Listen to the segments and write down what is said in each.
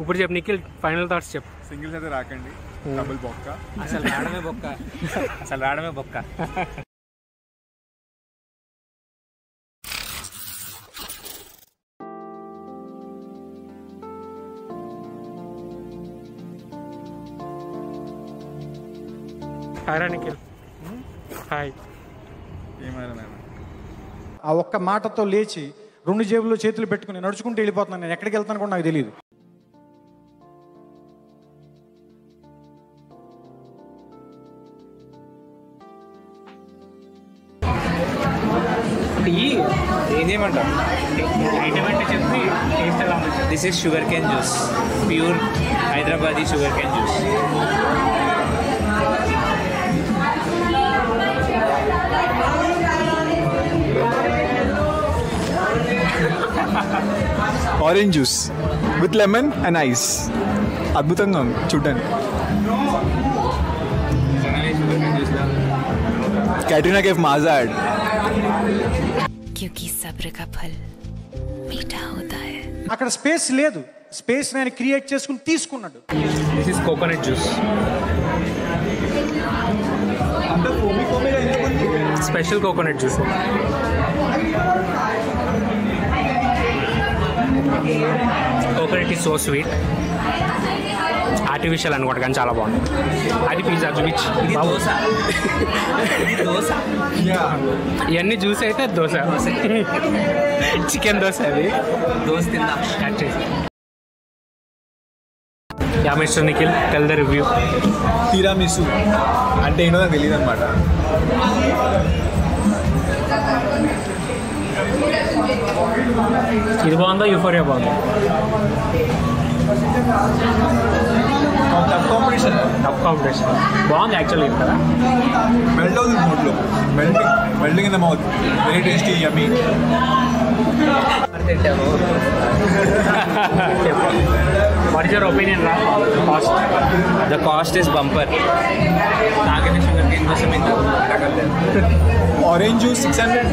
ఇప్పుడు చెప్పు Nikhil final thoughts చెప్పు. సింగిల్స్ అయితే రాకండి. డబుల్ బొక్క. అసలు రావడమే బొక్క. అసలు రావడమే బొక్క. హాయ్ నిఖిల్. హాయ్ ఆ ఒక్క మాటతో లేచి రెండు జేబుల్లో చేతులు పెట్టుకుని నడుచుకుంటూ వెళ్ళిపోతున్నాను నేను. ఎక్కడికి వెళ్తాను కూడా నాకు తెలియదు. టీ ఏం చేయమంటావు ఐటమ్ అంటే చెప్పి టేస్ట్ ఎలా ఉంది this is sugarcane juice pure Hyderabadi sugarcane juice orange juice with lemon and ice అద్భుతంగా ఉంది చూడండి कैटरीना कैफ माजा एड क्योंकि सब्र का फल मीठा होता है అక్కడ స్పేస్ లేదు స్పేస్ నేను క్రియేట్ చేసుకుని తీసుకున్నాడు this is coconut juice special coconut juice coconut is so sweet artificial అనుకోండి కానీ చాలా బాగుంది అది పిజ్జా చూపించి దోశ ఇవన్నీ జ్యూస్ అయితే దోశ చికెన్ దోశ అది. దోశ తిందాం? కట్ చేసి. Yeah mister Nikhil tell the review tiramisu అంటే ఏంటో నాకు తెలియదు అనమాట ఇది బాగుందా? యూఫోరియా బాగుందా? టఫ్ కాంపిటీషన్ టఫ్ కాంపిటీషన్ బాగుంది యాక్చువల్లీ కదా మెల్ట్ అవుతుంది నోట్లో melting melting in the mouth very tasty yummy what is your opinion రా cost the cost is bumper orange juice six hundred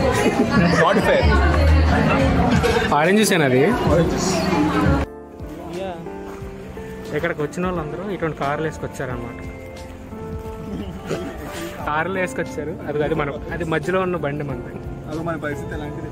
not fair orange juice అది? ఇక్కడికి వచ్చిన వాళ్ళందరూ ఇటువంటి కార్లు వేసుకొచ్చారనమాట కార్లు వేసుకొచ్చారు. అది అది మనం అది మధ్యలో ఉన్న బండి మనది. మన పరిస్థితి ఎలాంటిది?